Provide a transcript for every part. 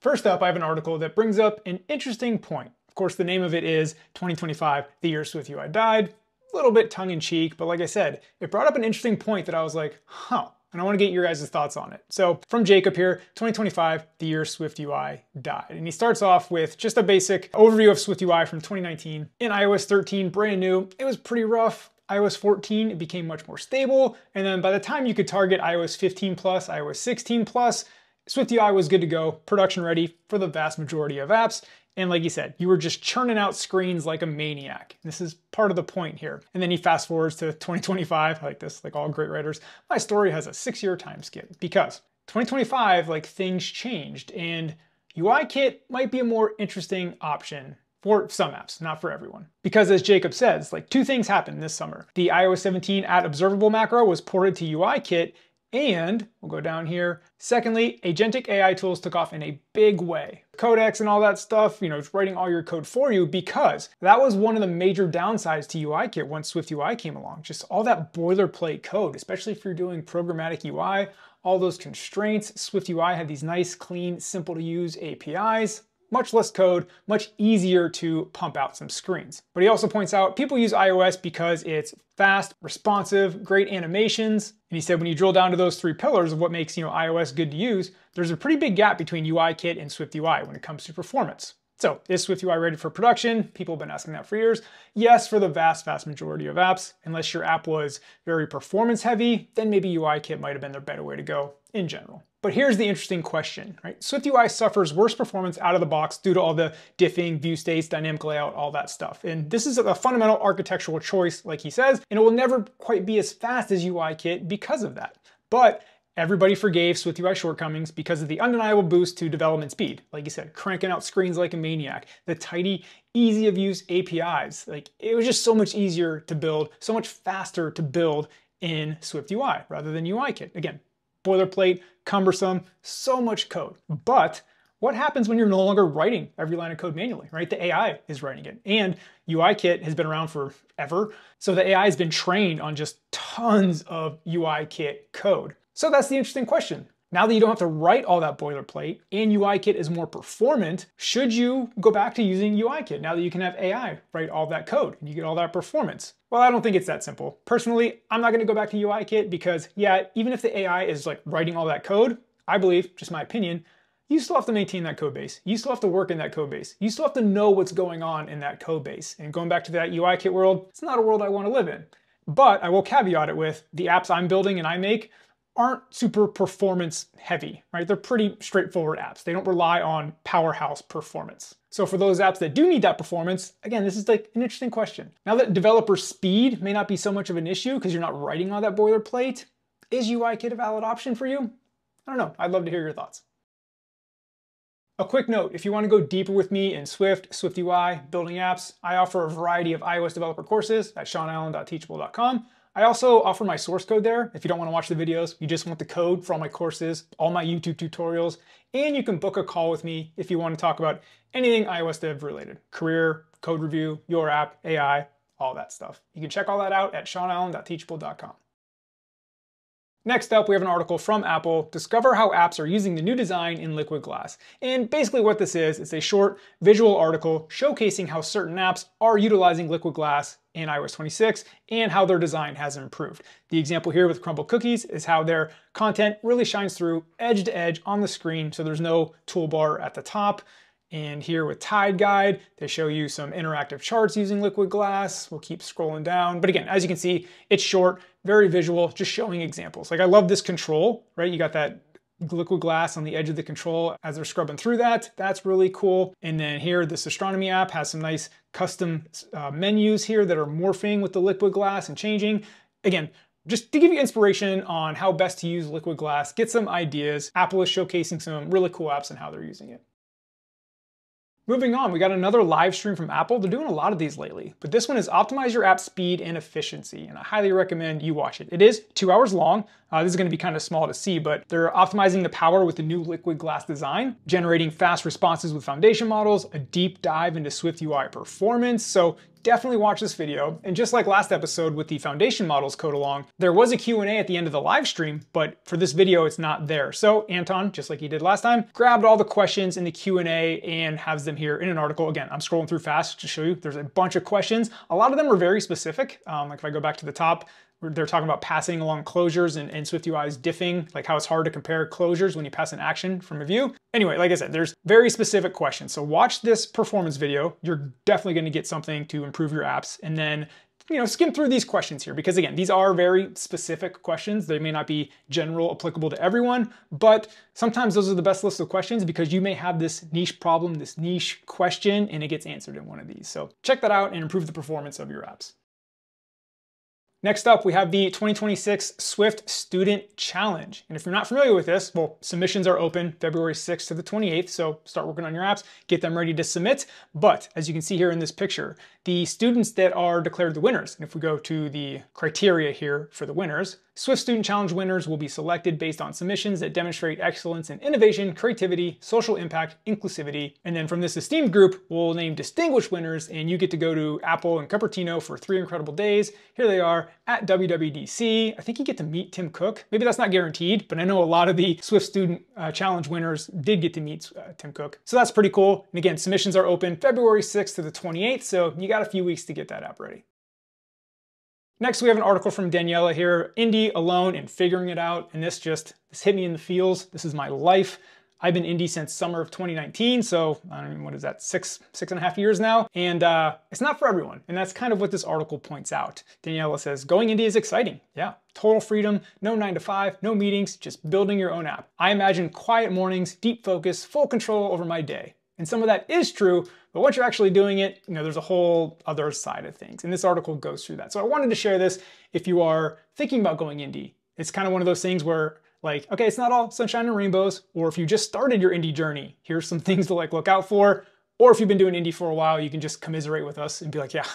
First up, I have an article that brings up an interesting point. Of course, the name of it is 2025, the year Swift UI died. A little bit tongue in cheek, but like I said, it brought up an interesting point that I was like, huh, and I want to get your guys' thoughts on it. So from Jacob here, 2025, the year Swift UI died. And he starts off with just a basic overview of Swift UI from 2019. In iOS 13, brand new, it was pretty rough iOS 14, it became much more stable. And then by the time you could target iOS 15 plus, iOS 16 plus, SwiftUI was good to go, production ready for the vast majority of apps. And like you said, you were just churning out screens like a maniac. This is part of the point here. And then he fast forwards to 2025, like this, like all great writers. My story has a six year time skip because 2025, like things changed and UIKit might be a more interesting option for some apps, not for everyone. Because as Jacob says, like two things happened this summer. The iOS 17 at observable macro was ported to UIKit and we'll go down here. Secondly, agentic AI tools took off in a big way. Codex and all that stuff, you know, it's writing all your code for you because that was one of the major downsides to UIKit once Swift UI came along. Just all that boilerplate code, especially if you're doing programmatic UI, all those constraints. Swift UI had these nice, clean, simple to use APIs much less code, much easier to pump out some screens. But he also points out people use iOS because it's fast, responsive, great animations. And he said when you drill down to those three pillars of what makes you know iOS good to use, there's a pretty big gap between UIKit and SwiftUI when it comes to performance. So is SwiftUI ready for production? People have been asking that for years. Yes, for the vast, vast majority of apps. Unless your app was very performance heavy, then maybe UIKit might have been the better way to go in general. But here's the interesting question, right? SwiftUI suffers worse performance out of the box due to all the diffing, view states, dynamic layout, all that stuff. And this is a fundamental architectural choice, like he says, and it will never quite be as fast as UIKit because of that. But everybody forgave SwiftUI shortcomings because of the undeniable boost to development speed. Like you said, cranking out screens like a maniac, the tidy, easy of use APIs. Like it was just so much easier to build, so much faster to build in SwiftUI rather than UIKit. Again, boilerplate, cumbersome, so much code. But what happens when you're no longer writing every line of code manually, right? The AI is writing it. And UIKit has been around forever. So the AI has been trained on just tons of UIKit code. So that's the interesting question. Now that you don't have to write all that boilerplate and UIKit is more performant, should you go back to using UIKit now that you can have AI write all that code and you get all that performance? Well, I don't think it's that simple. Personally, I'm not gonna go back to UIKit because yeah, even if the AI is like writing all that code, I believe, just my opinion, you still have to maintain that code base. You still have to work in that code base. You still have to know what's going on in that code base. And going back to that UIKit world, it's not a world I wanna live in. But I will caveat it with the apps I'm building and I make, aren't super performance heavy, right? They're pretty straightforward apps. They don't rely on powerhouse performance. So for those apps that do need that performance, again, this is like an interesting question. Now that developer speed may not be so much of an issue because you're not writing all that boilerplate, is UIKit a valid option for you? I don't know. I'd love to hear your thoughts. A quick note, if you want to go deeper with me in Swift, SwiftUI, building apps, I offer a variety of iOS developer courses at seanallen.teachable.com. I also offer my source code there. If you don't want to watch the videos, you just want the code for all my courses, all my YouTube tutorials, and you can book a call with me if you want to talk about anything iOS dev related, career, code review, your app, AI, all that stuff. You can check all that out at seanallen.teachable.com. Next up, we have an article from Apple, Discover How Apps Are Using the New Design in Liquid Glass. And basically what this is, it's a short visual article showcasing how certain apps are utilizing Liquid Glass in iOS 26 and how their design has improved. The example here with Crumbl Cookies is how their content really shines through edge to edge on the screen, so there's no toolbar at the top. And here with Tide Guide, they show you some interactive charts using liquid glass. We'll keep scrolling down. But again, as you can see, it's short, very visual, just showing examples. Like I love this control, right? You got that liquid glass on the edge of the control as they're scrubbing through that. That's really cool. And then here, this astronomy app has some nice custom uh, menus here that are morphing with the liquid glass and changing. Again, just to give you inspiration on how best to use liquid glass, get some ideas. Apple is showcasing some really cool apps and how they're using it. Moving on, we got another live stream from Apple. They're doing a lot of these lately, but this one is optimize your app speed and efficiency, and I highly recommend you watch it. It is two hours long. Uh, this is gonna be kind of small to see, but they're optimizing the power with the new liquid glass design, generating fast responses with foundation models, a deep dive into Swift UI performance. So definitely watch this video. And just like last episode with the foundation models code along, there was a Q&A at the end of the live stream, but for this video, it's not there. So Antoine, just like he did last time, grabbed all the questions in the Q&A and has them here in an article. Again, I'm scrolling through fast to show you. There's a bunch of questions. A lot of them are very specific. Um, like if I go back to the top, they're talking about passing along closures and, and SwiftUI's diffing, like how it's hard to compare closures when you pass an action from a view. Anyway, like I said, there's very specific questions. So watch this performance video. You're definitely gonna get something to improve your apps. And then you know, skim through these questions here because again, these are very specific questions. They may not be general applicable to everyone, but sometimes those are the best list of questions because you may have this niche problem, this niche question, and it gets answered in one of these. So check that out and improve the performance of your apps. Next up, we have the 2026 Swift Student Challenge. And if you're not familiar with this, well, submissions are open February 6th to the 28th, so start working on your apps, get them ready to submit. But as you can see here in this picture, the students that are declared the winners, and if we go to the criteria here for the winners, Swift Student Challenge winners will be selected based on submissions that demonstrate excellence in innovation, creativity, social impact, inclusivity. And then from this esteemed group, we'll name distinguished winners, and you get to go to Apple and Cupertino for three incredible days. Here they are at WWDC. I think you get to meet Tim Cook. Maybe that's not guaranteed, but I know a lot of the Swift Student uh, Challenge winners did get to meet uh, Tim Cook. So that's pretty cool. And again, submissions are open February 6th to the 28th, so you got a few weeks to get that app ready. Next, we have an article from Daniela here, Indie Alone and Figuring It Out. And this just, this hit me in the feels. This is my life. I've been indie since summer of 2019, so I don't know, what is that, six, six and a half years now? And uh, it's not for everyone, and that's kind of what this article points out. Daniela says, going indie is exciting. Yeah, total freedom, no nine to five, no meetings, just building your own app. I imagine quiet mornings, deep focus, full control over my day. And some of that is true, but once you're actually doing it, you know, there's a whole other side of things. And this article goes through that. So I wanted to share this if you are thinking about going indie. It's kind of one of those things where like, okay, it's not all sunshine and rainbows, or if you just started your indie journey, here's some things to like look out for. Or if you've been doing indie for a while, you can just commiserate with us and be like, yeah,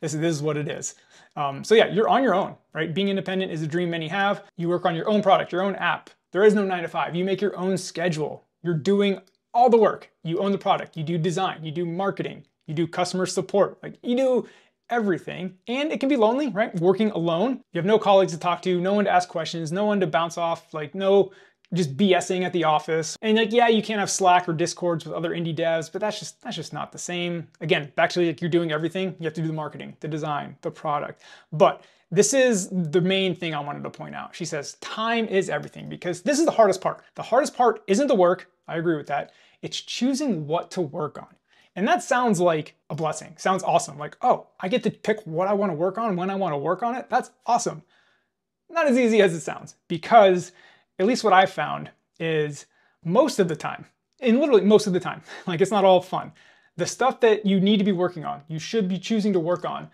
this, this is what it is. Um, so yeah, you're on your own, right? Being independent is a dream many have. You work on your own product, your own app. There is no nine to five. You make your own schedule. You're doing all the work. You own the product, you do design, you do marketing, you do customer support, like you do everything. And it can be lonely, right? Working alone. You have no colleagues to talk to, no one to ask questions, no one to bounce off, like no just BSing at the office. And like, yeah, you can't have Slack or Discords with other indie devs, but that's just that's just not the same. Again, back to like you're doing everything, you have to do the marketing, the design, the product. But this is the main thing I wanted to point out. She says, time is everything because this is the hardest part. The hardest part isn't the work. I agree with that. It's choosing what to work on. And that sounds like a blessing. Sounds awesome. Like, oh, I get to pick what I want to work on when I want to work on it. That's awesome. Not as easy as it sounds because at least what I've found is most of the time, and literally most of the time, like it's not all fun. The stuff that you need to be working on, you should be choosing to work on,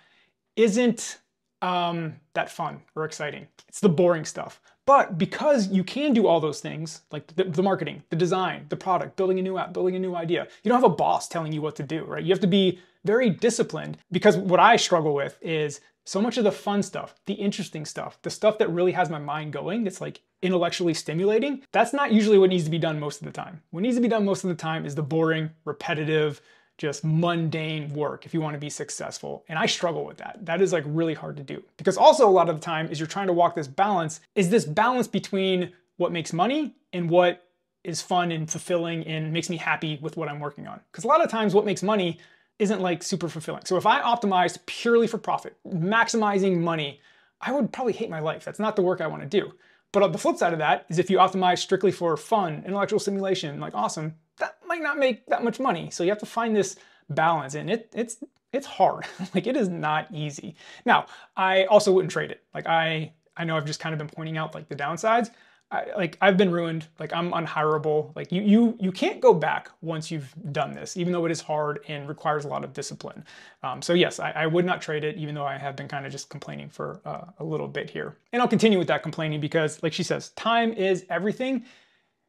isn't um, that fun or exciting. It's the boring stuff. But because you can do all those things, like the, the, marketing, the design, the product, building a new app, building a new idea, you don't have a boss telling you what to do, right? You have to be very disciplined because what I struggle with is so much of the fun stuff, the interesting stuff, the stuff that really has my mind going, that's like intellectually stimulating, that's not usually what needs to be done most of the time. What needs to be done most of the time is the boring, repetitive, just mundane work if you want to be successful. And I struggle with that. That is like really hard to do. Because also a lot of the time is you're trying to walk this balance, is this balance between what makes money and what is fun and fulfilling and makes me happy with what I'm working on. Because a lot of times what makes money isn't like super fulfilling. So if I optimized purely for profit, maximizing money, I would probably hate my life. That's not the work I want to do. But the flip side of that is if you optimize strictly for fun, intellectual stimulation, like awesome, that might not make that much money. So you have to find this balance and it it's it's hard. like it is not easy. Now, I also wouldn't trade it. Like I I know I've just kind of been pointing out like the downsides. I, like I've been ruined. Like I'm unhirable. Like you you you can't go back once you've done this, even though it is hard and requires a lot of discipline. Um, so yes, I, I, would not trade it, even though I have been kind of just complaining for uh, a little bit here. And I'll continue with that complaining because, like she says, time is everything.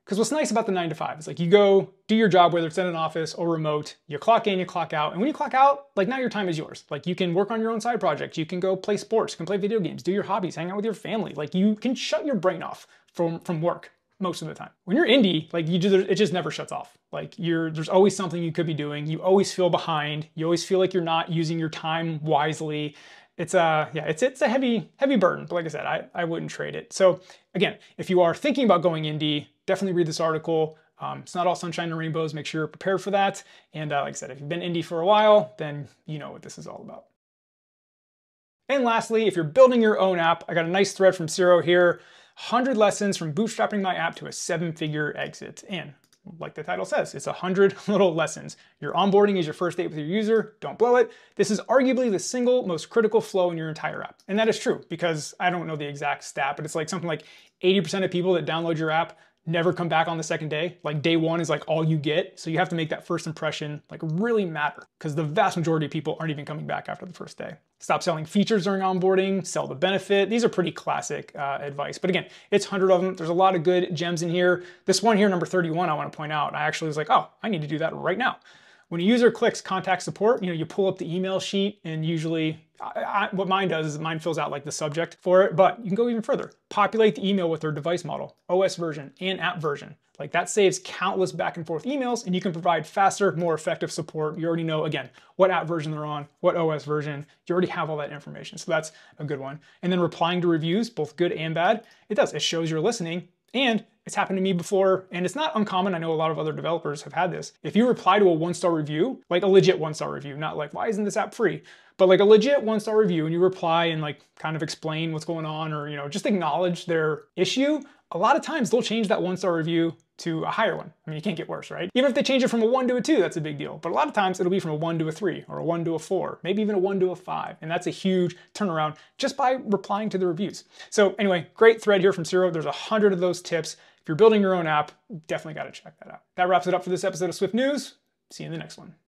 Because what's nice about the nine to five is like you go do your job, whether it's in an office or remote, you clock in, you clock out. And when you clock out, like now your time is yours. Like you can work on your own side projects, you can go play sports, you can play video games, do your hobbies, hang out with your family. Like you can shut your brain off from, from work most of the time. When you're indie, like you do, it just never shuts off. Like you're, there's always something you could be doing. You always feel behind. You always feel like you're not using your time wisely. It's a, yeah, it's, it's a heavy, heavy burden. But like I said, I, I wouldn't trade it. So again, if you are thinking about going indie, definitely read this article. Um, it's not all sunshine and rainbows. Make sure you're prepared for that. And uh, like I said, if you've been indie for a while, then you know what this is all about. And lastly, if you're building your own app, I got a nice thread from Ciro here. 100 lessons from bootstrapping my app to a seven figure exit. And like the title says, it's a 100 little lessons. Your onboarding is your first date with your user, don't blow it. This is arguably the single most critical flow in your entire app. And that is true because I don't know the exact stat, but it's like something like 80% of people that download your app never come back on the second day. Like day one is like all you get. So you have to make that first impression like really matter because the vast majority of people aren't even coming back after the first day. Stop selling features during onboarding, sell the benefit. These are pretty classic uh, advice. But again, it's 100 of them. There's a lot of good gems in here. This one here, number 31, I want to point out. I actually was like, oh, I need to do that right now. When a user clicks contact support, you know, you pull up the email sheet and usually I, I, what mine does is mine fills out like the subject for it, but you can go even further. Populate the email with their device model, OS version, and app version. Like that saves countless back and forth emails and you can provide faster, more effective support. You already know, again, what app version they're on, what OS version. You already have all that information. So that's a good one. And then replying to reviews, both good and bad, it does. It shows you're listening and it's happened to me before, and it's not uncommon. I know a lot of other developers have had this. If you reply to a one star review, like a legit one star review, not like, why isn't this app free? But like a legit one star review, and you reply and like kind of explain what's going on or, you know, just acknowledge their issue, a lot of times they'll change that one star review to a higher one. I mean, you can't get worse, right? Even if they change it from a one to a two, that's a big deal. But a lot of times it'll be from a one to a three or a one to a four, maybe even a one to a five. And that's a huge turnaround just by replying to the reviews. So anyway, great thread here from Ciro. There's a hundred of those tips. If you're building your own app, definitely got to check that out. That wraps it up for this episode of Swift News. See you in the next one.